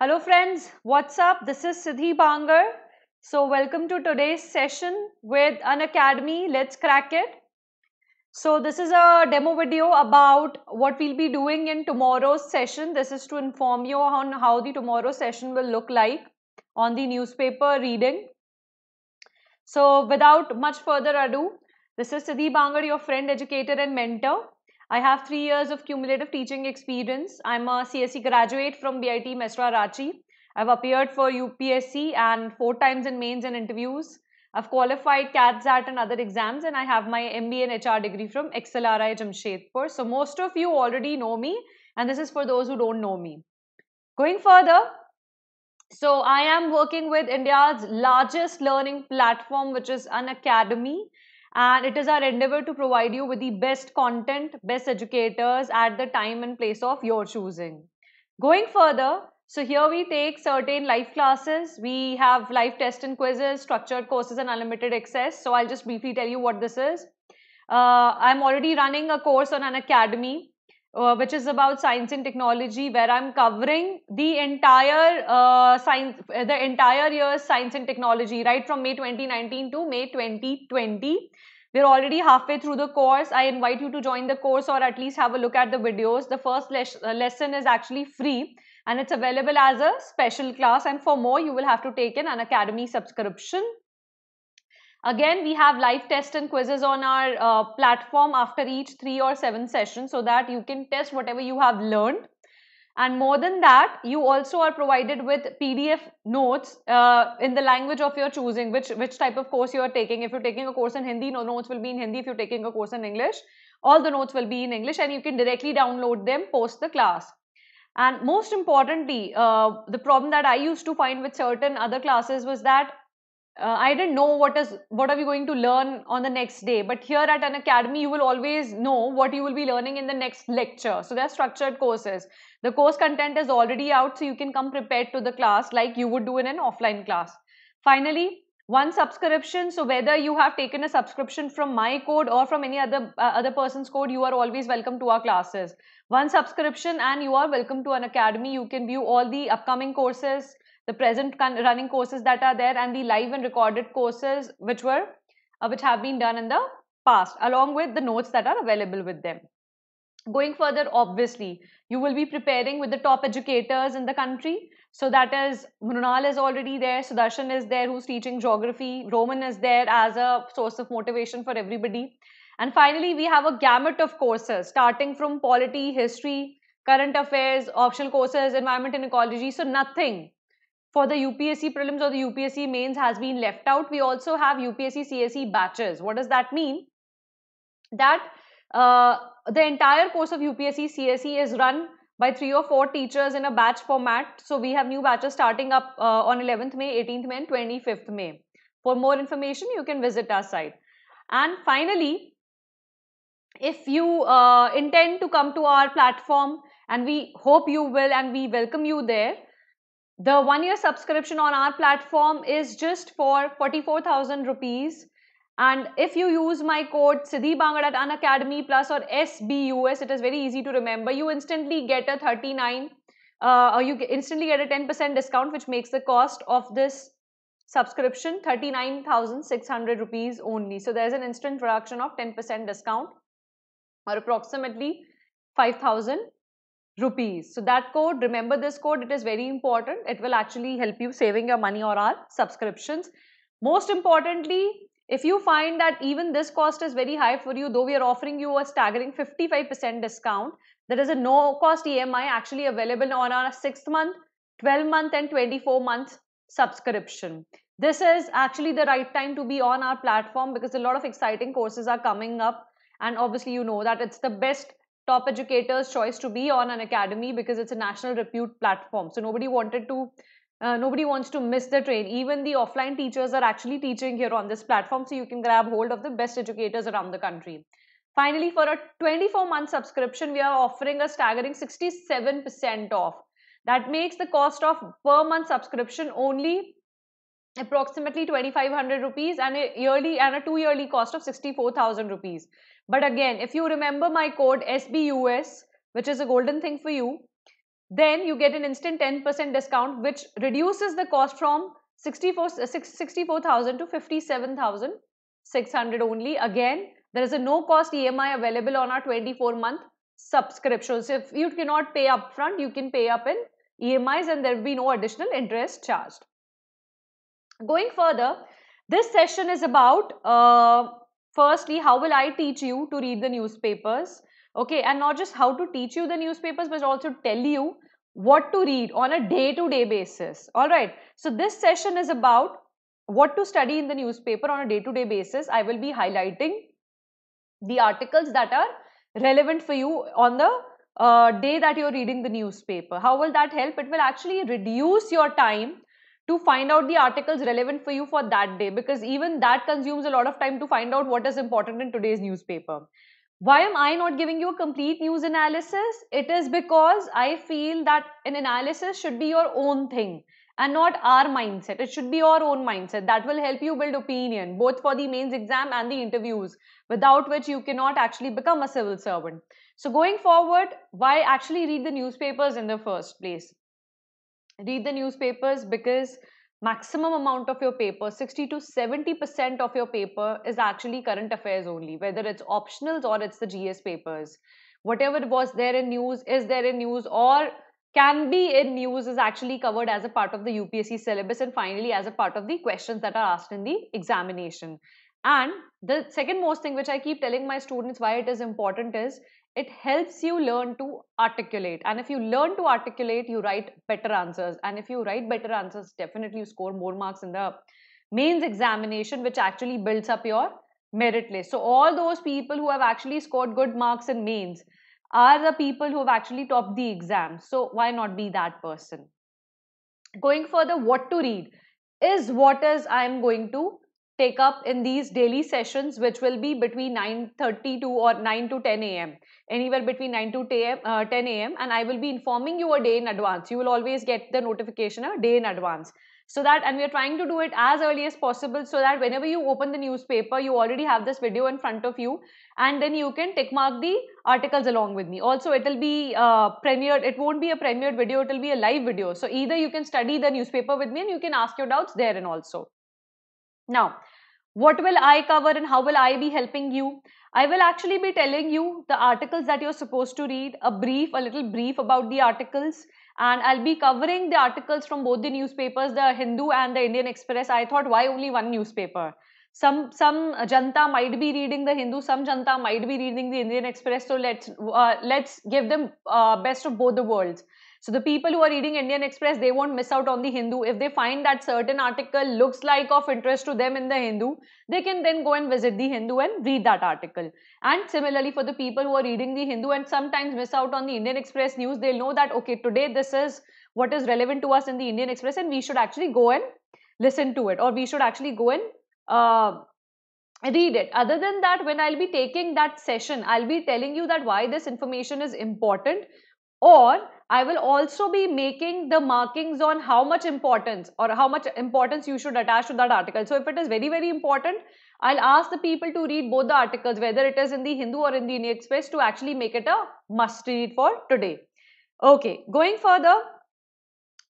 Hello friends, what's up? This is Siddhi Bangard. So welcome to today's session with Unacademy. Let's crack it. So this is a demo video about what we'll be doing in tomorrow's session. This is to inform you on how the tomorrow session will look like on the newspaper reading. So without much further ado, this is Siddhi Bangard, your friend, educator and mentor. I have three years of cumulative teaching experience. I'm a CSE graduate from BIT Mesra Ranchi. I've appeared for UPSC and four times in mains and interviews. I've qualified CAT, XAT and other exams and I have my MBA and HR degree from XLRI Jamshedpur. So most of you already know me and this is for those who don't know me. Going further, so I am working with India's largest learning platform which is Unacademy and it is our endeavor to provide you with the best content, best educators at the time and place of your choosing. Going further, so here we take certain live classes. We have live test and quizzes, structured courses and unlimited access. So I'll just briefly tell you what this is. Uh, I'm already running a course on Unacademy uh, which is about science and technology where i'm covering the entire uh, science the entire year's science and technology right from may 2019 to may 2020 we're already halfway through the course. I invite you to join the course or at least have a look at the videos. The first uh, lesson is actually free and it's available as a special class. And for more you will have to take in Unacademy subscription Again, we have live tests and quizzes on our uh, platform after each three or seven sessions so that you can test whatever you have learned. And more than that, you also are provided with PDF notes uh, in the language of your choosing, which, which type of course you are taking. If you're taking a course in Hindi, no notes will be in Hindi. If you're taking a course in English, all the notes will be in English and you can directly download them post the class. And most importantly, uh, the problem that I used to find with certain other classes was that uh, I didn't know what is what are we going to learn on the next day. But here at Unacademy you will always know what you will be learning in the next lecture. So they're structured courses. The course content is already out, so you can come prepared to the class like you would do in an offline class. Finally, one subscription. So whether you have taken a subscription from my code or from any other uh, other person's code, you are always welcome to our classes. One subscription, and you are welcome to Unacademy You can view all the upcoming courses the present running courses that are there and the live and recorded courses which were uh, which have been done in the past along with the notes that are available with them. Going further obviously you will be preparing with the top educators in the country. So that is Mrunal is already there Sudarshan is there who's teaching geography Roman is there as a source of motivation for everybody. And finally we have a gamut of courses starting from polity history current affairs optional courses environment and ecology. So nothing for the UPSC prelims or the UPSC mains has been left out. We also have UPSC CSE batches. What does that mean? That uh, the entire course of UPSC CSE is run by three or four teachers in a batch format. So we have new batches starting up uh, on 11th May, 18th May and 25th May. For more information, you can visit our site. And finally, if you uh, intend to come to our platform and we hope you will and we welcome you there, the one year subscription on our platform is just for 44,000 rupees. And if you use my code Siddhi Bangard at Unacademy Plus or SBUS, it is very easy to remember. You instantly get a 39 uh, or you instantly get a 10% discount, which makes the cost of this subscription 39,600 rupees only. So there's an instant reduction of 10% discount or approximately 5,000 rupees. So that code, remember this code, it is very important. It will actually help you saving your money or our subscriptions. Most importantly, if you find that even this cost is very high for you, though we are offering you a staggering 55% discount, there is a no cost EMI actually available on our 6th month, 12 month and 24 month subscription. This is actually the right time to be on our platform because a lot of exciting courses are coming up and obviously you know that it's the best top educators choice to be on Unacademy because it's a national repute platform. So nobody wanted to uh, nobody wants to miss the train. Even the offline teachers are actually teaching here on this platform so you can grab hold of the best educators around the country. Finally for a 24 month subscription we are offering a staggering 67% off. That makes the cost of per month subscription only approximately 2500 rupees and a yearly and a two yearly cost of 64000 rupees but again, if you remember my code SBUS, which is a golden thing for you, then you get an instant 10% discount which reduces the cost from 64,000 uh, to 57,600 only. Again, there is a no cost EMI available on our 24 month subscription. So if you cannot pay upfront, you can pay up in EMIs and there will be no additional interest charged. Going further, this session is about uh, firstly, how will I teach you to read the newspapers? Okay, and not just how to teach you the newspapers, but also tell you what to read on a day to day basis. All right, so this session is about what to study in the newspaper on a day to day basis. I will be highlighting the articles that are relevant for you on the uh, day that you're reading the newspaper. How will that help? It will actually reduce your time to find out the articles relevant for you for that day because even that consumes a lot of time to find out what is important in today's newspaper. Why am I not giving you a complete news analysis? It is because I feel that an analysis should be your own thing and not our mindset. It should be your own mindset. That will help you build opinion both for the mains exam and the interviews, without which you cannot actually become a civil servant. So, going forward, why actually read the newspapers in the first place? Read the newspapers because maximum amount of your paper 60 to 70 percent of your paper is actually current affairs only whether it's optionals or it's the gs papers whatever was there in news is there in news or can be in news is actually covered as a part of the UPSC syllabus and finally as a part of the questions that are asked in the examination. And the second most thing which I keep telling my students why it is important is it helps you learn to articulate. And if you learn to articulate, you write better answers. And if you write better answers, definitely you score more marks in the mains examination, which actually builds up your merit list. So all those people who have actually scored good marks in mains, are the people who have actually topped the exam. So why not be that person? Going further, what to read is what is I am going to take up in these daily sessions, which will be between 9.30 to or 9 to 10 a.m. Anywhere between 9 to 10 a.m. Uh, and I will be informing you a day in advance. You will always get the notification a day in advance so that and we are trying to do it as early as possible so that whenever you open the newspaper you already have this video in front of you and then you can tick mark the articles along with me also it will be uh, premiered it won't be a premiered video it will be a live video so either you can study the newspaper with me and you can ask your doubts there and also now what will i cover and how will i be helping you i will actually be telling you the articles that you're supposed to read a brief a little brief about the articles and I'll be covering the articles from both the newspapers, the Hindu and the Indian Express. I thought, why only one newspaper? Some some janta might be reading the Hindu, some janta might be reading the Indian Express. So let's uh, let's give them uh, best of both the worlds. So the people who are reading Indian Express, they won't miss out on the Hindu. If they find that certain article looks like of interest to them in the Hindu, they can then go and visit the Hindu and read that article. And similarly, for the people who are reading the Hindu and sometimes miss out on the Indian Express news, they'll know that, okay, today this is what is relevant to us in the Indian Express and we should actually go and listen to it or we should actually go and uh, read it. Other than that, when I'll be taking that session, I'll be telling you that why this information is important or I will also be making the markings on how much importance or how much importance you should attach to that article. So if it is very, very important, I'll ask the people to read both the articles, whether it is in the Hindu or in the Indian Express to actually make it a must read for today. Okay, going further,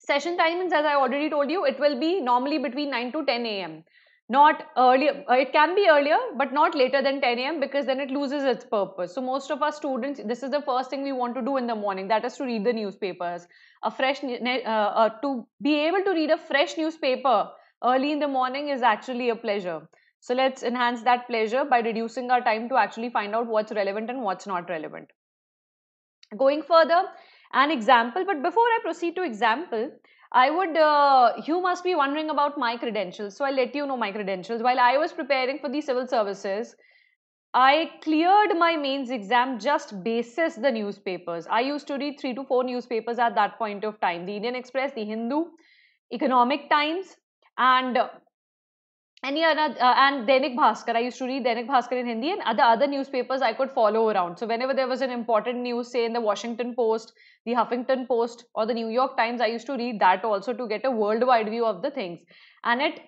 session timings as I already told you, it will be normally between 9 to 10 a.m not earlier uh, it can be earlier but not later than 10 a.m because then it loses its purpose. So most of our students this is the first thing we want to do in the morning that is to read the newspapers. A fresh uh, uh, to be able to read a fresh newspaper early in the morning is actually a pleasure. So let's enhance that pleasure by reducing our time to actually find out what's relevant and what's not relevant. Going further an example but before i proceed to example I would, uh, you must be wondering about my credentials. So I'll let you know my credentials. While I was preparing for the civil services, I cleared my mains exam just basis the newspapers. I used to read three to four newspapers at that point of time. The Indian Express, the Hindu, Economic Times and any other uh, and Dainik Bhaskar. I used to read Dainik Bhaskar in Hindi and other other newspapers I could follow around. So whenever there was an important news, say in the Washington Post, the Huffington Post, or the New York Times, I used to read that also to get a worldwide view of the things, and it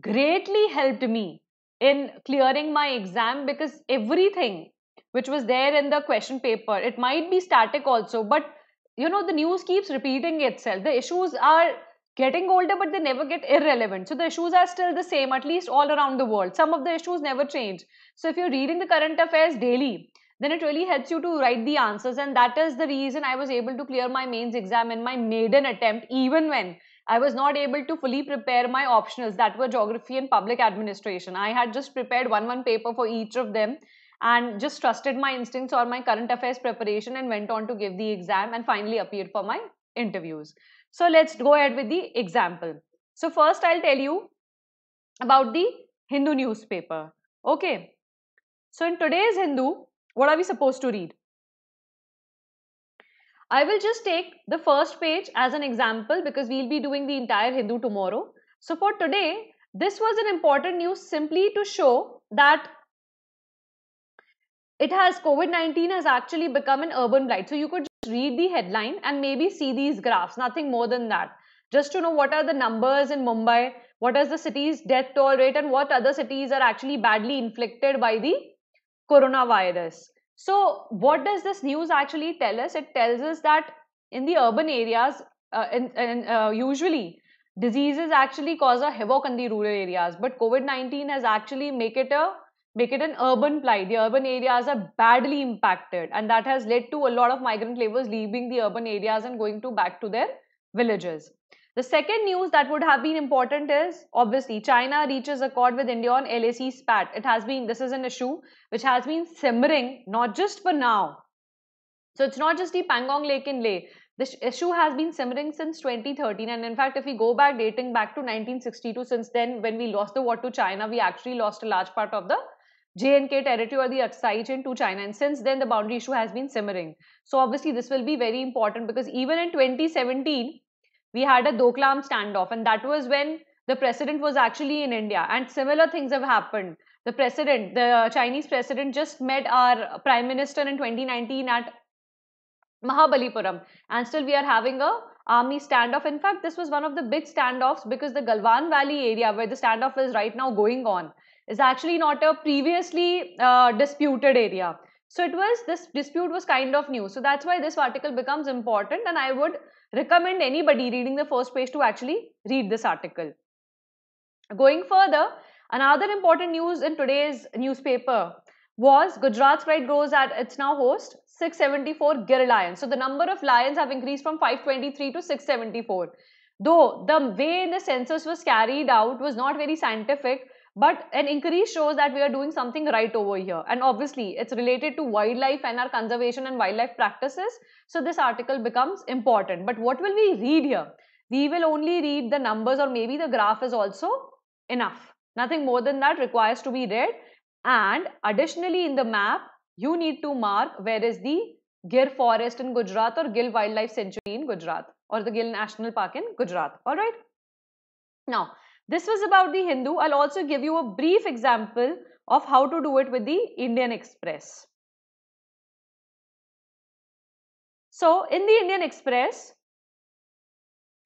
greatly helped me in clearing my exam because everything which was there in the question paper, it might be static also, but you know the news keeps repeating itself the issues are getting older but they never get irrelevant. So the issues are still the same at least all around the world. Some of the issues never change. So if you're reading the current affairs daily then it really helps you to write the answers. And that is the reason i was able to clear my mains exam in my maiden attempt even when i was not able to fully prepare my optionals that were geography and public administration. I had just prepared one one paper for each of them and just trusted my instincts or my current affairs preparation and went on to give the exam and finally appeared for my interviews. So let's go ahead with the example. So first I'll tell you about the Hindu newspaper. Okay. So in today's Hindu, what are we supposed to read? I will just take the first page as an example because we'll be doing the entire Hindu tomorrow. So for today, this was an important news simply to show that it has COVID-19 has actually become an urban blight. So you could read the headline and maybe see these graphs, nothing more than that. Just to know what are the numbers in Mumbai, what is the city's death toll rate and what other cities are actually badly inflicted by the coronavirus. So what does this news actually tell us? It tells us that in the urban areas, uh, in, in, uh, usually diseases actually cause a havoc in the rural areas, but COVID-19 has actually make it a make it an urban plight. The urban areas are badly impacted, and that has led to a lot of migrant laborers leaving the urban areas and going to back to their villages. The second news that would have been important is obviously China reaches accord with India on LAC spat. It has been, this is an issue which has been simmering not just for now. So it's not just the Pangong Lake in Leh. This issue has been simmering since 2013 and in fact if we go back dating back to 1962 since then when we lost the war to China we actually lost a large part of the J&K territory or the chain to China. And since then, the boundary issue has been simmering. So obviously, this will be very important because even in 2017, we had a Doklam standoff, and that was when the president was actually in India. And similar things have happened. The president, the Chinese president, just met our prime minister in 2019 at Mahabalipuram, and still we are having a army standoff. In fact, this was one of the big standoffs because the Galwan Valley area where the standoff is right now going on is actually not a previously uh, disputed area. So it was, this dispute was kind of new. So that's why this article becomes important and I would recommend anybody reading the first page to actually read this article. Going further, another important news in today's newspaper was Gujarat's pride grows at its now host 674 Gir lions. So the number of lions have increased from 523 to 674. Though the way the census was carried out was not very scientific, but an increase shows that we are doing something right over here. And obviously, it's related to wildlife and our conservation and wildlife practices. So this article becomes important. But what will we read here? We will only read the numbers or maybe the graph is also enough. Nothing more than that requires to be read. And additionally, in the map, you need to mark where is the Gir Forest in Gujarat or Gir Wildlife Sanctuary in Gujarat or the Gir National Park in Gujarat. Alright. Now, this was about the Hindu. I'll also give you a brief example of how to do it with the Indian Express. So, in the Indian Express,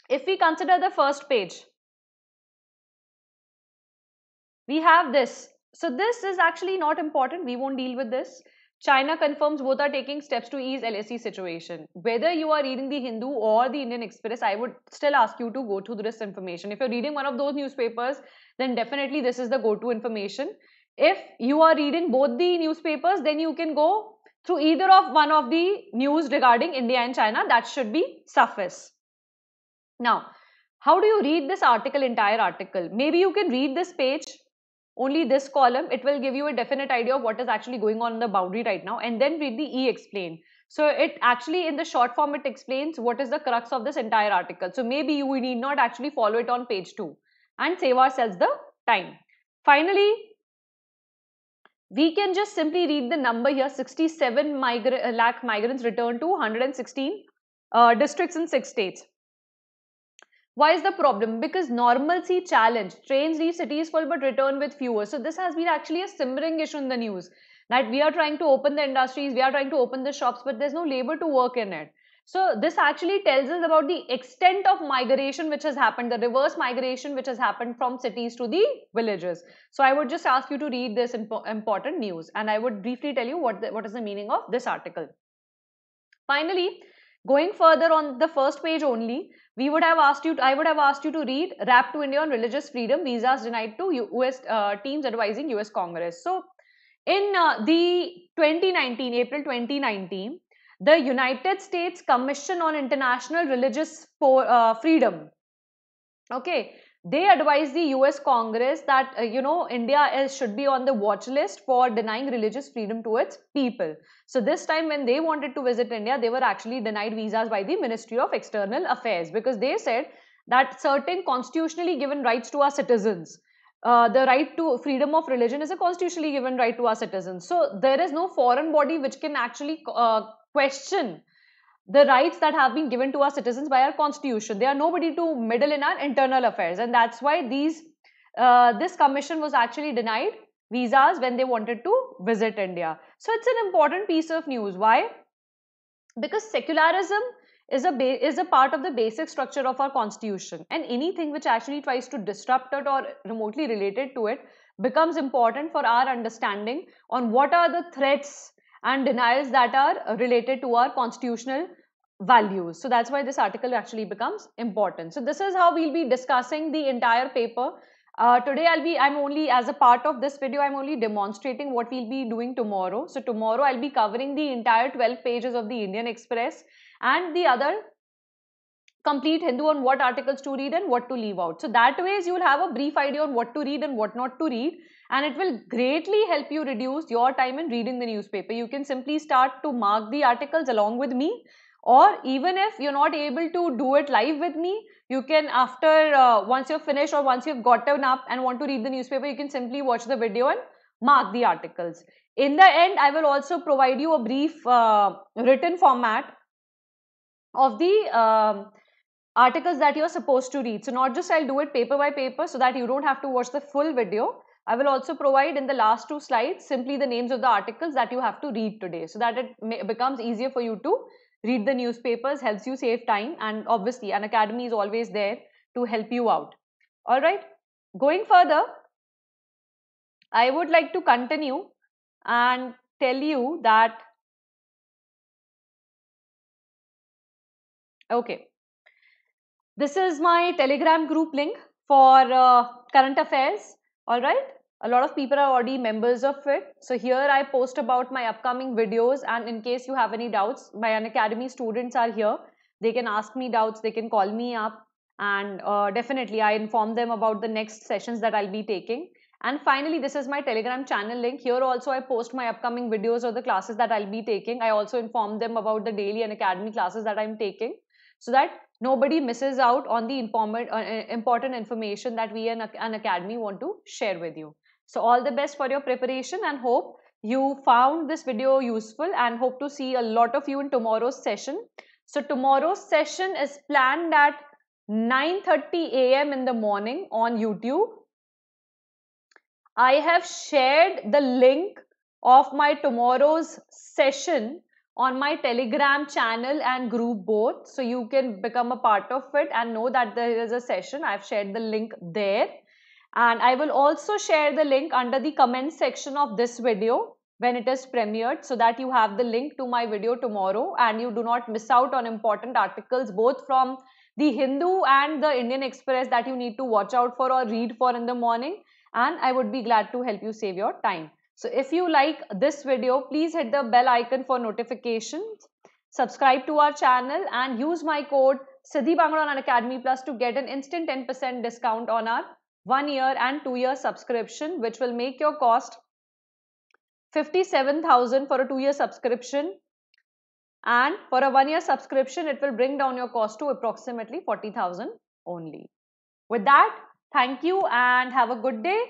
if we consider the first page, we have this. So, this is actually not important. We won't deal with this. China confirms both are taking steps to ease LAC situation. Whether you are reading the Hindu or the Indian Express, I would still ask you to go through this information. If you're reading one of those newspapers, then definitely this is the go-to information. If you are reading both the newspapers, then you can go through either of one of the news regarding India and China. That should be suffice. Now, how do you read this article, entire article? Maybe you can read this page only this column, it will give you a definite idea of what is actually going on in the boundary right now and then read the E explain. So it actually in the short form, it explains what is the crux of this entire article. So maybe you need not actually follow it on page 2 and save ourselves the time. Finally, we can just simply read the number here 67 migra lakh migrants returned to 116 uh, districts in 6 states. Why is the problem? Because normalcy challenge. Trains leave cities full but return with fewer. So this has been actually a simmering issue in the news. That we are trying to open the industries, we are trying to open the shops, but there's no labor to work in it. So this actually tells us about the extent of migration which has happened, the reverse migration which has happened from cities to the villages. So I would just ask you to read this important news and I would briefly tell you what, the, what is the meaning of this article. Finally, Going further on the first page only, we would have asked you, to, I would have asked you to read Rap to India on Religious Freedom, Visas Denied to US uh, Teams Advising US Congress. So, in uh, the 2019, April 2019, the United States Commission on International Religious uh, Freedom, okay, they advised the US Congress that, uh, you know, India is, should be on the watch list for denying religious freedom to its people. So this time when they wanted to visit India, they were actually denied visas by the Ministry of External Affairs because they said that certain constitutionally given rights to our citizens uh, the right to freedom of religion is a constitutionally given right to our citizens. So there is no foreign body which can actually uh, question the rights that have been given to our citizens by our constitution. They are nobody to meddle in our internal affairs, and that's why these uh, this commission was actually denied visas when they wanted to visit India. So it's an important piece of news. Why? Because secularism is a is a part of the basic structure of our constitution, and anything which actually tries to disrupt it or remotely related to it becomes important for our understanding on what are the threats and denials that are related to our constitutional values. So that's why this article actually becomes important. So this is how we'll be discussing the entire paper. Uh, today I'll be, I'm only, as a part of this video, I'm only demonstrating what we'll be doing tomorrow. So tomorrow I'll be covering the entire 12 pages of the Indian Express and the other complete Hindu on what articles to read and what to leave out. So that ways you'll have a brief idea on what to read and what not to read and it will greatly help you reduce your time in reading the newspaper. You can simply start to mark the articles along with me or even if you're not able to do it live with me, you can after uh, once you're finished or once you've gotten up and want to read the newspaper, you can simply watch the video and mark the articles. In the end, I will also provide you a brief uh, written format of the um, articles that you're supposed to read. So not just I'll do it paper by paper so that you don't have to watch the full video. I will also provide in the last two slides simply the names of the articles that you have to read today so that it becomes easier for you to read the newspapers, helps you save time and obviously Unacademy is always there to help you out. Alright, going further, I would like to continue and tell you that okay this is my telegram group link for uh, current affairs. All right? A lot of people are already members of it. So here i post about my upcoming videos and in case you have any doubts my Unacademy students are here. They can ask me doubts. They can call me up. And uh, definitely i inform them about the next sessions that i'll be taking. And finally, this is my Telegram channel link. Here also I post my upcoming videos or the classes that I'll be taking. I also inform them about the daily and Unacademy classes that I'm taking so that nobody misses out on the uh, important information that we and Unacademy want to share with you. So all the best for your preparation and hope you found this video useful and hope to see a lot of you in tomorrow's session. So tomorrow's session is planned at 9.30 a.m. in the morning on YouTube I have shared the link of my tomorrow's session on my telegram channel and group both. So you can become a part of it and know that there is a session. I've shared the link there. And i will also share the link under the comment section of this video when it is premiered so that you have the link to my video tomorrow and you do not miss out on important articles both from the hindu and the indian express that you need to watch out for or read for in the morning. And I would be glad to help you save your time. So if you like this video, please hit the bell icon for notifications, subscribe to our channel and use my code Siddhi Unacademy Plus to get an instant 10% discount on our one year and two year subscription which will make your cost 57,000 for a two year subscription and for a one year subscription it will bring down your cost to approximately 40,000 only. With that, Thank you and have a good day.